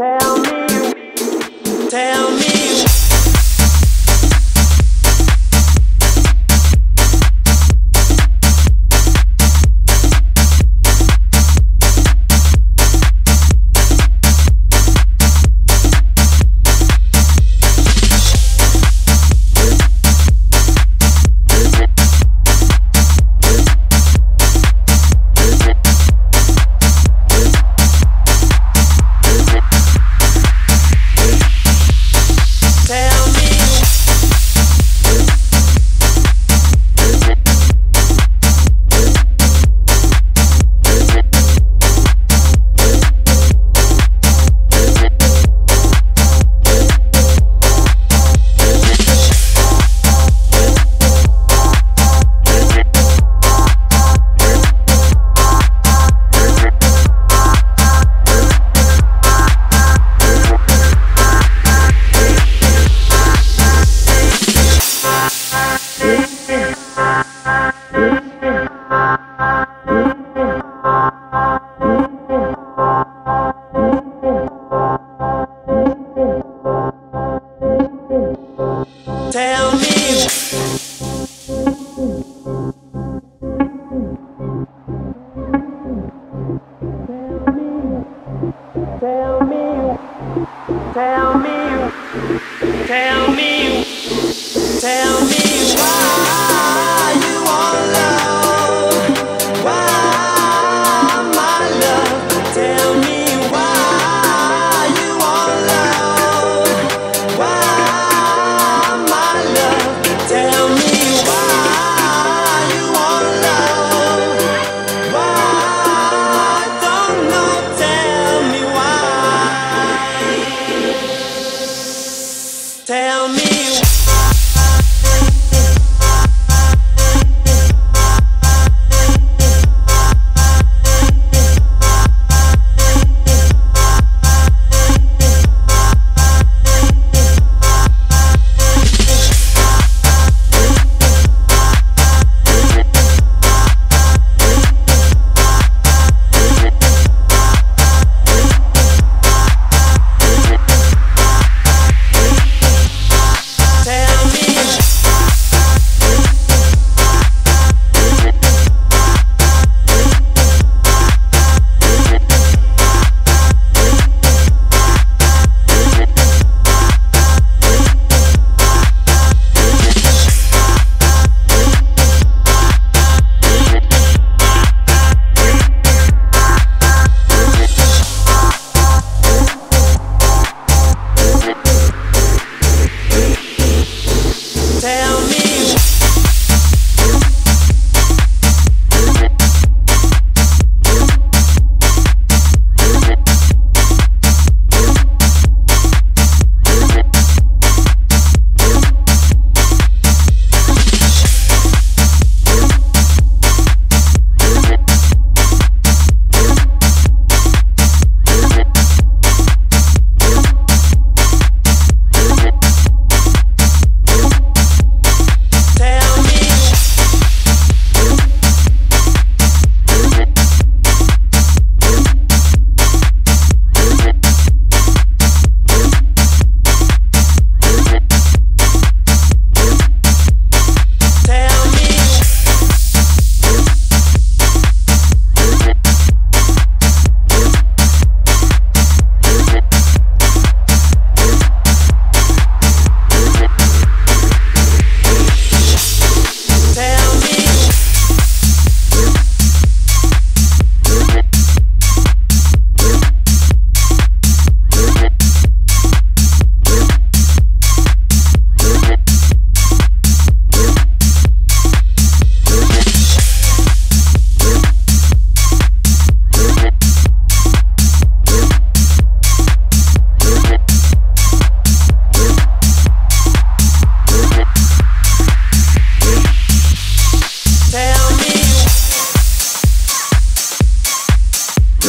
Tell me, tell me.